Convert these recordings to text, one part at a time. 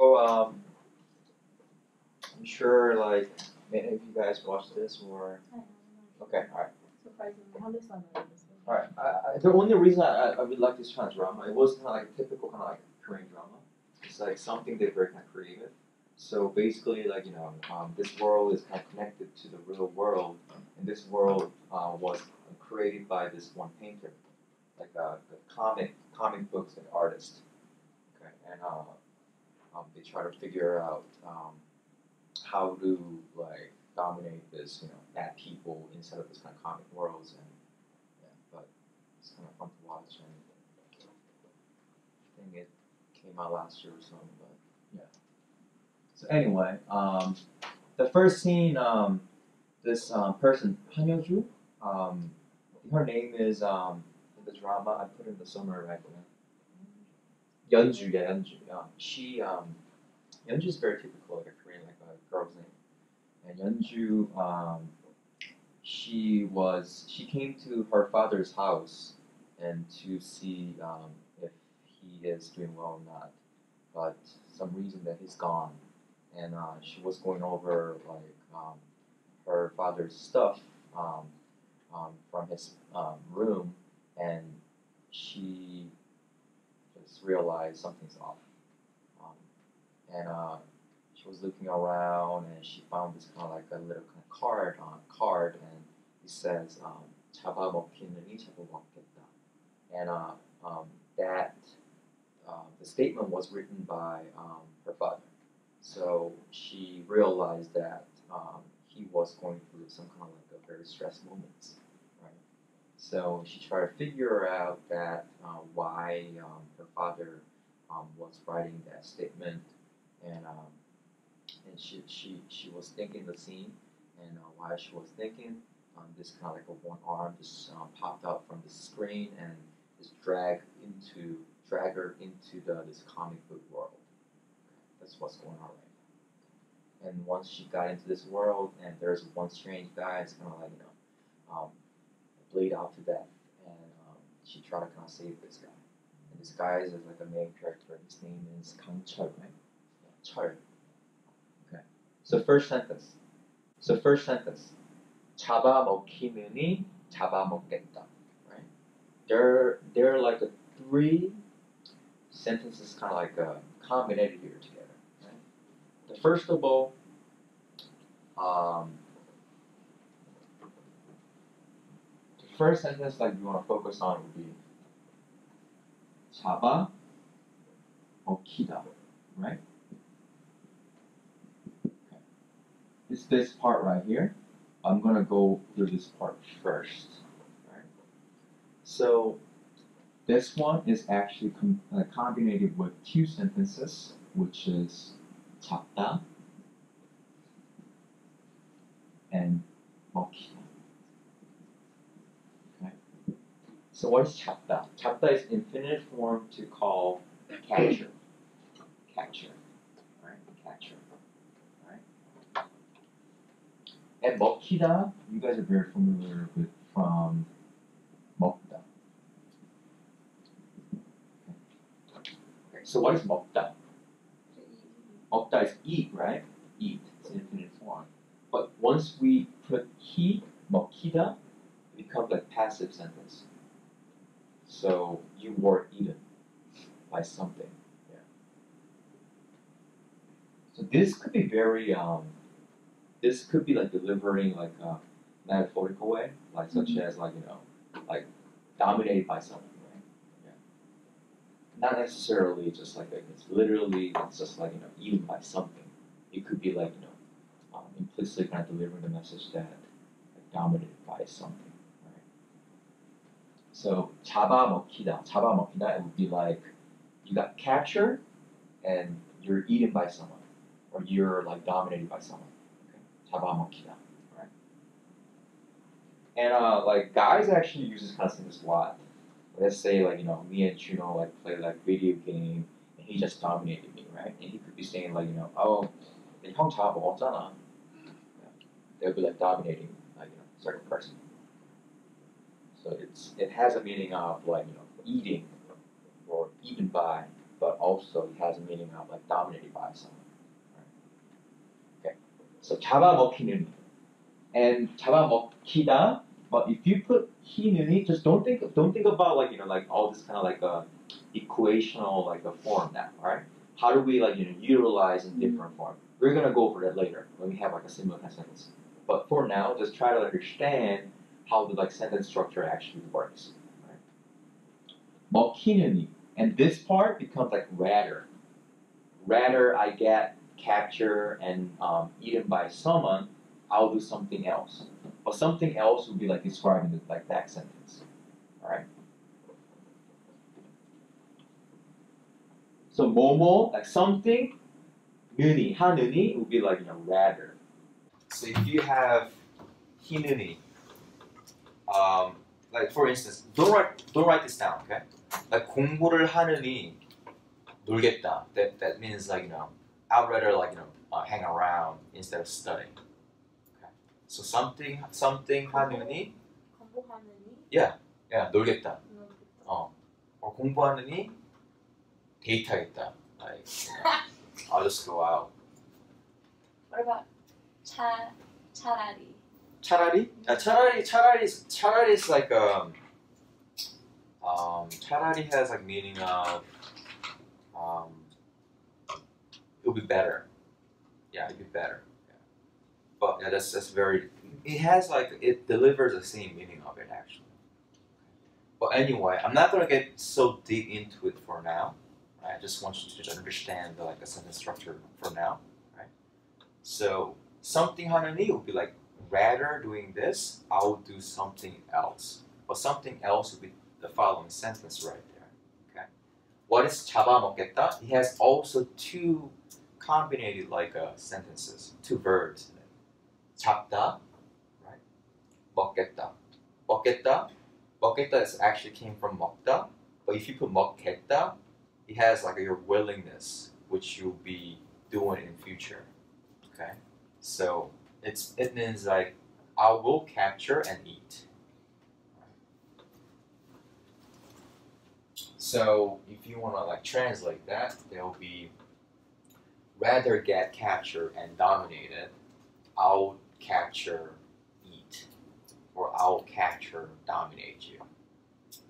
um, I'm sure like many of you guys watched this or okay, all right. All right. I, I, the only reason I, I really like this Chinese drama, it was kind of like typical kind of like Korean drama. It's like something they very kind of creative. So basically, like you know, um, this world is kind of connected to the real world, and this world uh, was created by this one painter, like a, a comic comic books and artist. Okay, and uh, um, they try to figure out um, how to like dominate this, you know, bad people inside of this kind of comic worlds, and yeah, but it's kind of fun to watch, and I think it came out last year or something, but yeah. So anyway, um, the first scene, um, this um, person, Han Hyo-joo, um, her name is um, in the drama. I put in the summary right. Yeonju, yeah, Yeonju. Um, she, um, is very typical, like a Korean, like a girl's name. And Yeonju, um, she was, she came to her father's house and to see um, if he is doing well or not. But some reason that he's gone, and uh, she was going over like um, her father's stuff um, um, from his um, room, and she just realized something's off. Um, and uh, she was looking around, and she found this kind of like a little kind of card on card, and it says um, "잡아먹히느니 잡아먹겠다," and uh, um, that uh, the statement was written by um, her father. So she realized that um, he was going through some kind of like a very stressed moments, right? So she tried to figure out that uh, why um, her father um, was writing that statement, and um, and she, she she was thinking the scene, and uh, she was thinking, um, this kind of like a one arm just um, popped out from the screen and just dragged into drag her into the this comic book world. That's what's going on right now. And once she got into this world, and there's one strange guy, it's kind of like you know, um, bleed out to death, and um, she tried to kind of save this guy. And this guy is like a main character. His name is Kang Chul, right? Yeah, Chul. Okay. So first sentence. So first sentence. 잡아먹히느니 잡아먹겠다. Right? They're they're like a three sentences kind of like uh, combined here together. Right? The first of all, um, first sentence like you want to focus on would be 잡아 먹히다, right? Okay. It's this part right here. I'm gonna go through this part first, right? So this one is actually com- uh, combined with two sentences, which is 잡다 and 먹히다. So what is chapta? Chapta is infinitive form to call catcher. Catcher. Alright, catcher. Alright. And mokida, you guys are very familiar with from mokda. Okay, so what is mokda? Mokda is eat, right? Eat. It's infinitive form. But once we put he mokida, it becomes a passive sentence. So you were eaten by something. Yeah. So this could be very um this could be like delivering like a metaphorical way, like such as like you know, like dominated by something, right? Yeah. Not necessarily just like like it's literally it's just like you know eaten by something. It could be like you know, um, implicitly kind of delivering the message that like, dominated by something, right? So 잡아먹히다, 잡아먹히다, it would be like you got captured and you're eaten by someone, or you're like dominated by someone. 잡아먹히다, right? And uh, like guys actually use this kind of thing a lot. Let's say like you know me and Juno like play like video game, and he just dominated me, right? And he could be saying like you know, oh, 형 잡아먹었잖아. They'll be like dominating like you know certain person. So it's it has a meaning of like you know eating or eaten by, but also also has a meaning of like dominated by someone. Right? Okay. So 잡아먹히는 and 잡아먹히다. But if you put 히는이, just don't think don't think about like you know like all this kind of like a equational like a form now. Alright. How do we like you know utilize in different form? We're gonna go over that later when we have like a simultaneous sentence. But for now, just try to understand how the like sentence structure actually works. Mokinuni. And this part becomes like rather. Rather I get captured and um, eaten by someone, I'll do something else. But something else would be like describing the, like that sentence. Alright? So momo, like something, nuni, hanuni would be like you know rather. So if you have hinuni um, like for instance, don't write don't write this down, okay? Like 공부를 하느니 놀겠다. That that means like you know, I'd rather like you know uh, hang around instead of studying. Okay. So something something 하느니 공부하느니 yeah 놀겠다. 놀겠다. 어. or 공부하느니 데이트하겠다. Like you know, I'll just go out. What about 차 차라리? 차라리? 아, 차라리 차라리 차라리 is like um um 차라리 has like meaning of um it'll be better. Yeah, it'll be better. Yeah. But yeah, that's that's very it has like it delivers the same meaning of it actually. But anyway, I'm not gonna get so deep into it for now. I just want you to just understand the like a sentence structure for now, right? So something 하느니 would be like rather doing this, I will do something else. But something else would be the following sentence right there. Okay. What is 잡아먹겠다? It has also two combined like uh, sentences, two verbs. in it. 잡다, right? 먹겠다. 먹겠다. 먹겠다 is actually came from 먹다, but if you put 먹겠다, it has like your willingness, which you'll be doing in future. Okay. So it's it means like I will capture and eat. So if you want to like translate that, there'll be rather get captured and dominated. I'll capture, eat, or I'll capture, dominate you.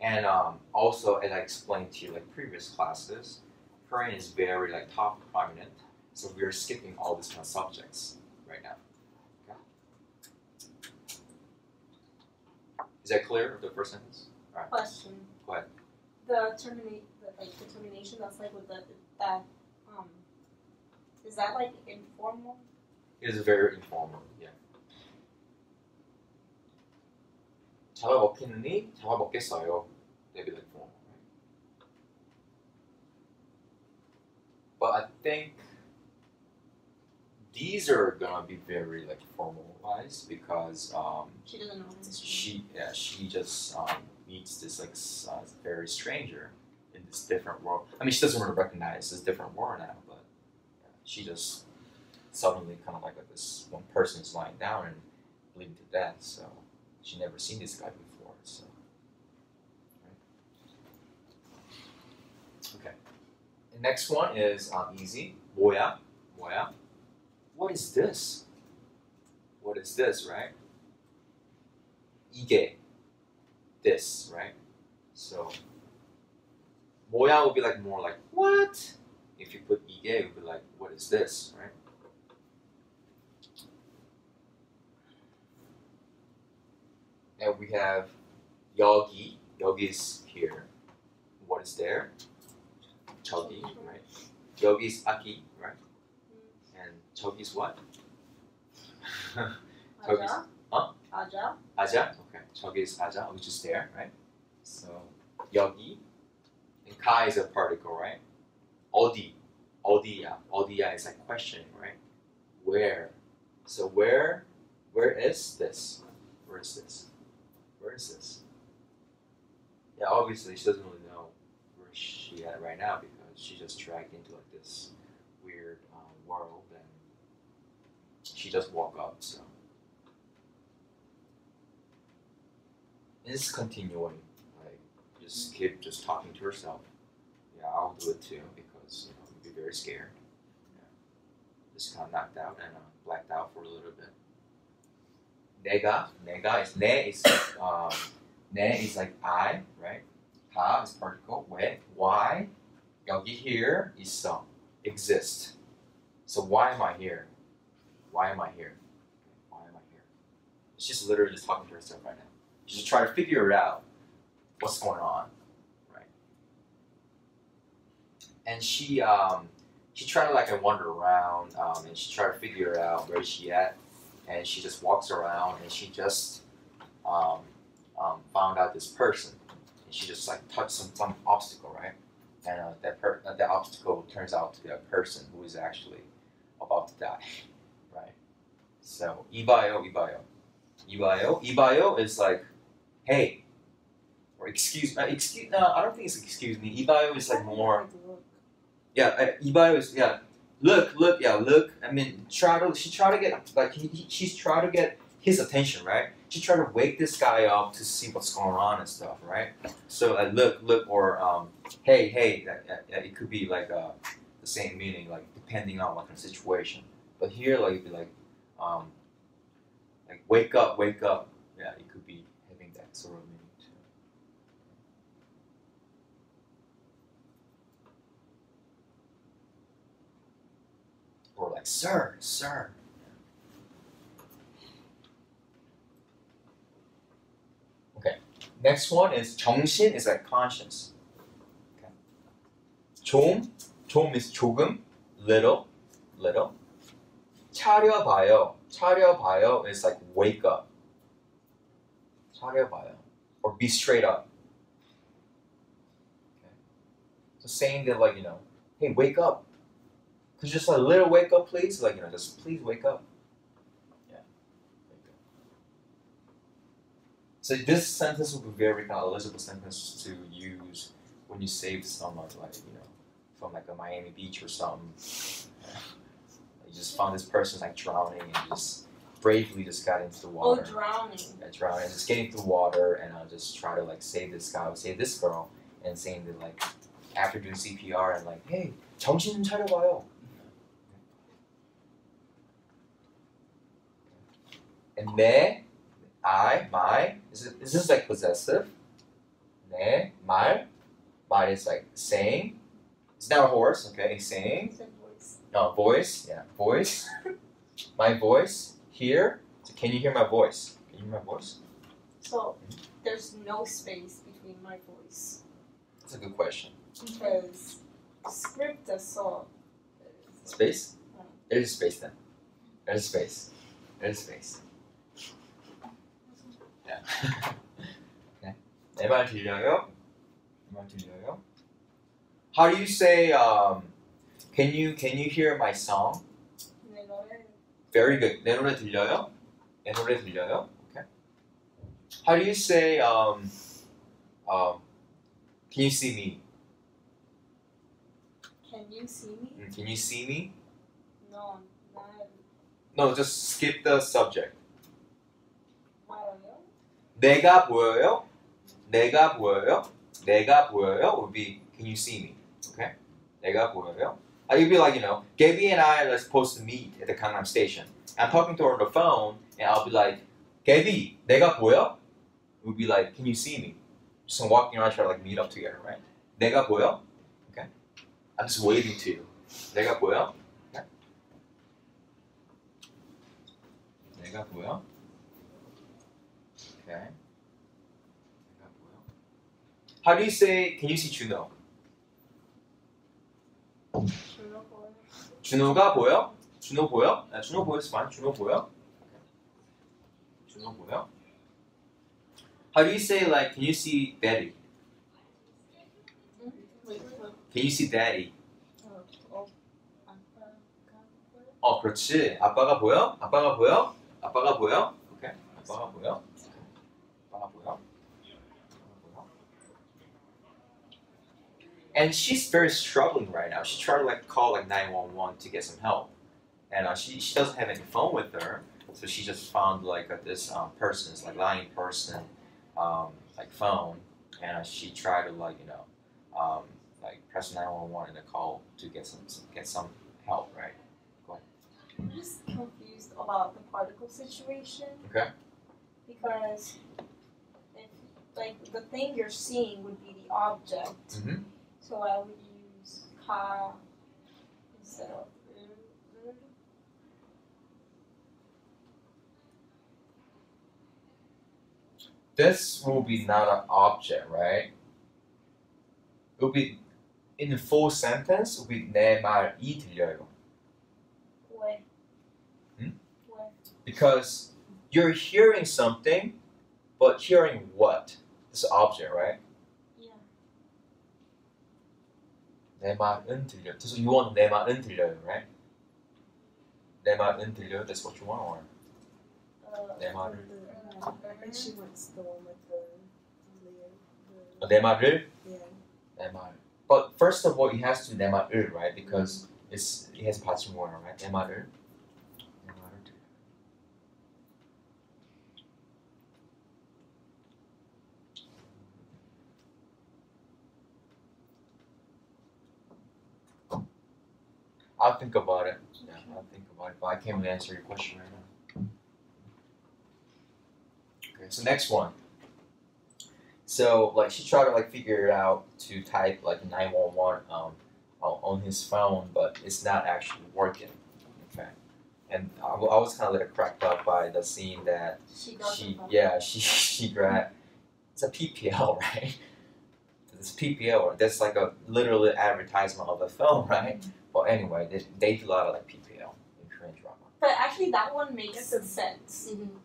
And um, also, as I explained to you like previous classes, Korean is very like top prominent, so we're skipping all these kind of subjects right now. Is that clear? The first sentence. Question. Go ahead. The terminate, the, like the termination that's like with the that um, is that like informal? It is very informal. Yeah. 잡아먹히느니 잡아먹겠어요. Maybe like formal, right? But I think these are gonna be very like formalized because um, She doesn't know she yeah she just um, meets this like uh, very stranger in this different world. I mean, she doesn't really recognize this different world now, but yeah, she just suddenly kind of like, like this one person is lying down and bleeding to death. So she never seen this guy before. So right? okay. The next one is um, easy. 뭐야? 뭐야? What is this? What is this, right? 이게 this, right? So 뭐야 would be like more like what? If you put 이게 it would be like what is this, right? And we have 여기, 여기 is here. What is there? 저기, right? 여기 is 아기, right? And 저기 is what? 저기 is 아자. 어? 아자. 아자? Okay. 저기 is 아자, which is there, right? So 여기 and 가 is a particle, right? 어디, 어디야, 어디야 is like questioning, right? Where? So where, where is this? Where is this? Where is this? Yeah, obviously she doesn't really know where she at right now because she just dragged into like this weird uh, world and she just walked out. So. It's continuing. Like, just keep just talking to herself. Yeah, I'll do it too because you know, you'd be very scared. Yeah. Just kind of knocked out and uh, blacked out for a little bit. Nega, nega is ne is um, ne is like I, right? Ha is particle. Where? Why? Yogi here is some exist. So why am I here? Why am I here? Why am I here? She's literally just talking to herself right now. She's just trying to figure it out. What's going on, right? And she um she tried to like wander around um, and she tried to figure out where she at and she just walks around and she just um, um, found out this person and she just like touched some, some obstacle right and uh, that per- that obstacle turns out to be a person who is actually about to die so ibayo ibayo ibayo ibayo is like hey or excuse uh, excuse no I don't think it's excuse me ibayo is like more yeah, uh, is yeah. Look, look, yeah, look. I mean, try to she try to get like he, he, she's trying to get his attention, right? She try to wake this guy up to see what's going on and stuff, right? So like, look, look, or um, hey, hey, that it could be like uh, the same meaning, like depending on what kind of situation. But here, like, it'd be like, um, like wake up, wake up. Yeah, it could be having that sort of meaning too. or like sir, sir. Okay. Next one is 정신 is like conscience. Okay. 좀, 좀 is 조금, little, little. 차려봐요, 차려봐요 is like wake up. 차려봐요, or be straight up. Okay. So saying that like you know, hey, wake up. Could you just a little wake up, please? Like, you know, just please wake up. Yeah. Wake up. So this sentence would be very kind of eligible sentence to use when you save someone, like, you know, from like a Miami Beach or something. Yeah. You just found this person like drowning and you just bravely just got into the Oh, water. drowning. Yeah, drowning, just getting through water and I'll just try to like save this guy or save this girl and saying that like after doing CPR and like, hey, 정신 차려봐요. And 내, I, my, is, it, is this like possessive? 내, 말, 말 is like saying. It's not a horse, okay? Saying. Said voice. No, voice, yeah, voice. my voice, here. So can you hear my voice? Can you hear my voice? So there's no space between my voice That's a good question. because script saw Space? There's a space then. There's a space. There's a space. Yeah. okay. 내 말 들려요? 내 말 들려요? How do you say um can you can you hear my song? 내 노래 Very good. 내 노래 들려요? 내 노래 들려요? Okay. How do you say um um can you see me? Can you see me? Mm, Can you see me? No, not No, just skip the subject. 말아요. 내가 보여요? 내가 보여요? 내가 보여요? would be can you see me? Okay? 내가 보여요? Uh, you'd be like, you know, Gabby and I are supposed to meet at the Gangnam station. I'm talking to her on the phone, and I'll be like, Gabby, 내가 보여? It would be like, can you see me? Just walking around trying to like meet up together, right? 내가 보여? Okay? I'm just waving to you. 내가 보여? Okay? 내가 보여? Okay. 내가 보여? How do you say, can you see Juno? 준호가 보여? 준호 보여? 아, 준호 fine. 준호 보여? 준호 보여? How do you say like can you see daddy? Can you see daddy? 어 그렇지 아빠가 보여? 아빠가 보여? 아빠가 보여? 오케이 아빠가 보여? And she's very struggling right now. She's trying to like call like 911 to get some help. And uh, she, she doesn't have any phone with her. So she just found like uh, this um, person's like lying person um, like phone. And uh, she tried to like, you know, um, like press nine one one and a call to get some get some help, right? I'm just confused about the particle situation. Okay. Because if like the thing you're seeing would be the object, Mm-hmm. so I would use ka instead of 을. 을. This will be not an object, right? It will be in the full sentence. Will be 내 말이 들려요. 왜? 음? 왜? Because you're hearing something, but hearing what? This object, right? 내 말은 들려. So you want 내 말은 들려요, right? 내 말은 들려. That's what you want, or Uh, 내 말을. I think she wants the one with the Leo. 어, 내 말을 The, yeah. 내 말. But first of all, it has to 내 말을, right? Because it's it has 받침어야, right? 내 말을 I'll think about it. Yeah, I'll think about it. But I can't really answer your question right now. Okay, so next one. So like she tried to like figure it out to type like nine one one um on his phone, but it's not actually working. Okay, and I, I was kind of like cracked up by the scene that She she yeah she she grabbed it's a PPL right. It's PPL. That's like a literally advertisement of the film, right? But anyway, they, they do a lot of like PPL in Korean drama. But actually, that one makes It's a- sense. Mm-hmm.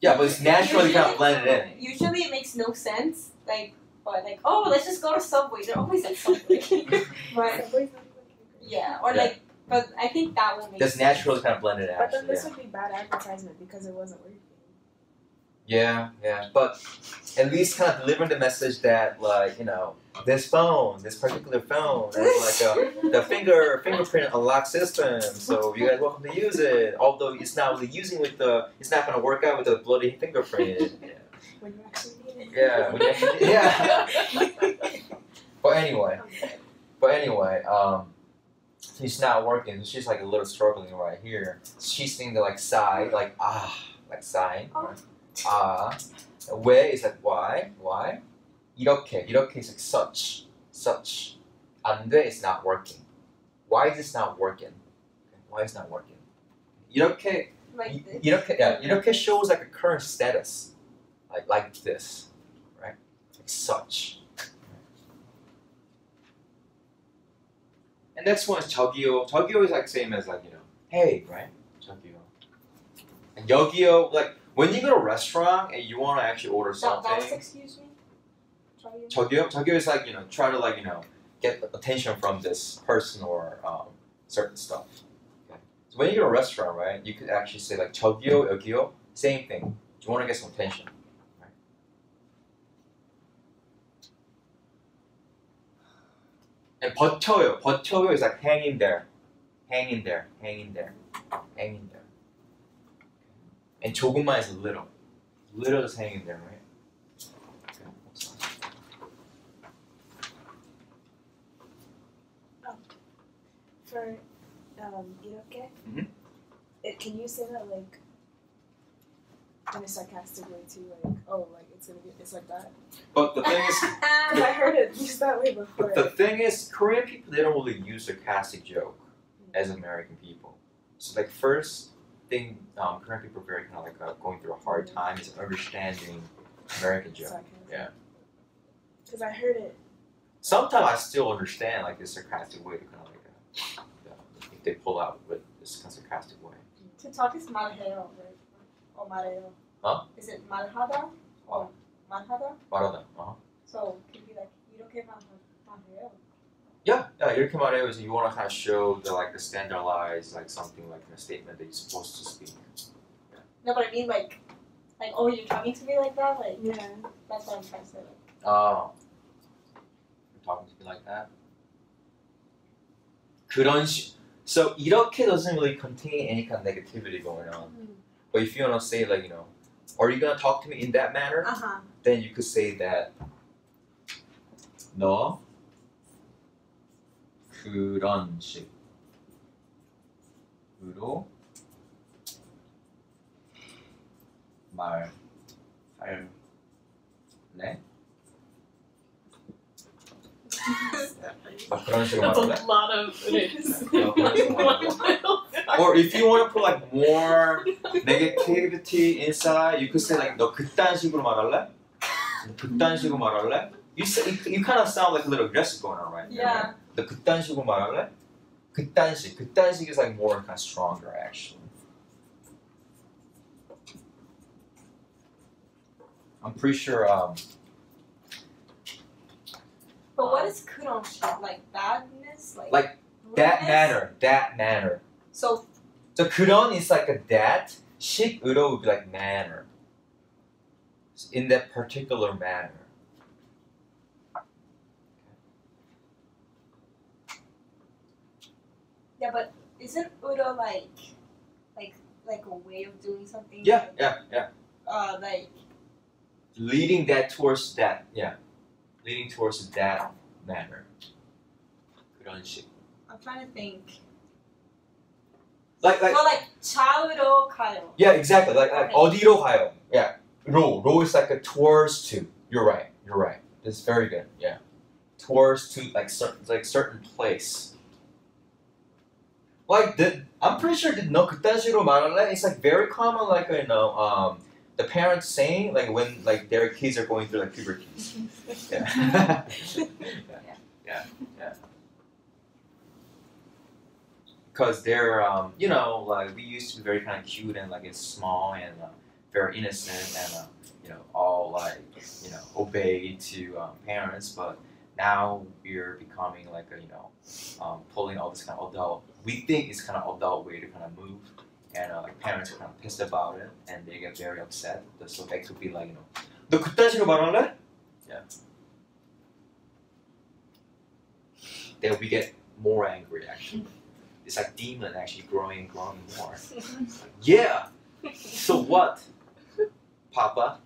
Yeah, but it's naturally kind of Usually- blended in. Usually, it makes no sense. Like, but like, oh, let's just go to Subway. They're always at Subway. but Subway's not even yeah, or Yeah. like, but I think that one makes That's sense. naturally kind of blended Out, But then this yeah. would be bad advertisement because it wasn't working. Yeah, yeah, but at least kind of delivering the message that like you know this phone, this particular phone, has like a the finger fingerprint unlock system. So you guys welcome to use it. Although it's not really using with the, it's not gonna work out with the bloody fingerprint. Yeah, When you actually need it. yeah, when you actually- yeah. But anyway, but anyway, um, it's not working. She's like a little struggling right here. She's thinking like sigh, like ah, like sighing. Right? 아, 왜 is like why, why? 이렇게, 이렇게 is like such, such. 안 돼 is not working. Why is this not working? Why is it not working? 이렇게, like 이- this. 이렇게, yeah, 이렇게 shows like a current status, like like this, right? Like such. And next one is 저기요. 저기요 is like same as like you know, hey, right? 저기요. And 여기요, like when you go to a restaurant and you want to actually order That, something. that was excuse me. 저기. 저기요, 저기요 is like you know, try to like you know, get attention from this person or um, certain stuff. Okay. So when you go to a restaurant, right, you could actually say like 저기요, 여기요, same thing. You want to get some attention. Right? And 버텨요, 버텨요 is like hang in there, hang in there, hang in there, hang in there. And 조금만 is little, little is hang in there, right? Okay, what's that? For um, 이렇게, Mhm. it, can you say that like in a sarcastic way too? Like, oh, like it's gonna be, it's like that. But the thing is, Because I heard it used that way before. but the thing is, Korean people they don't really use sarcastic joke as American people. So like first thing um, current people are very kind of like uh, going through a hard time is understanding American joke. Yeah. Because I heard it. Sometimes I still understand like this sarcastic way to kind of like uh, they pull out with this kind of sarcastic way. To talk is malheo, right? Or mareo. Huh? Is it malhada? Or malhada? Malhada. Uh huh. So could be like, you don't care about Yeah, yeah. 이렇게 말해요 is you want to kind of show the like the standardized like something like a statement that you're supposed to speak. No, but I mean like, like oh, you're talking to me like that. Like Yeah. that's what I'm trying to say. Like, Oh. You're talking to me like that? 그런 식. So 이렇게 doesn't really contain any kind of negativity going on. But if you wanna say like you know, are you gonna talk to me in that manner? uh huh. Then you could say that. 너 그런 식으로 말할래? 막 그런 식으로 That's a 말할래? lot of ifs. 어, 그런 식으로 말할래? Or if you want to put like more negativity inside, you could say like 너 그딴 식으로 말할래? 그딴 식으로 말할래? You say, you kind of sound like a little aggressive going on right now. Yeah. 너 그딴 식으로 말할래? 그딴 식. 그딴 식 is like more kind of stronger actually. I'm pretty sure um But what is kuronshi? Like badness? Like, Like that rudeness? manner, that manner. So So 그런 is like a that. 식으로 would be like manner. In that particular manner. yeah, but isn't uro like like like a way of doing something? Yeah, Like, yeah, yeah. Uh, like Leading that towards that, yeah. Leading towards that manner. 그런 식. I'm trying to think. Like like well, like 차으로 가요. yeah, exactly. Like like Okay. 어디로 가요? Yeah. 로 로 is like a towards to. You're right. You're right. That's very good. Yeah. Towards to like certain like certain place. like the, I'm pretty sure the nokutajiro marale is like very common, like you know, um, the parents saying like when like their kids are going through like puberty. yeah. yeah. yeah, yeah, Because they're, um, you know, like we used to be very kind of cute and like it's small and uh, very innocent and uh, you know all like you know obey to um, parents, but now we're becoming like a, you know, um, pulling all this kind of adult. We think it's kind of adult way to kind of move. And uh, like parents are kind of pissed about it and they get very upset. So that could be like, you know, 너 그딴 식으로 말할래? Yeah. Then we get more angry actually. It's like demon actually growing and growing more. yeah. So what, Papa? Yeah.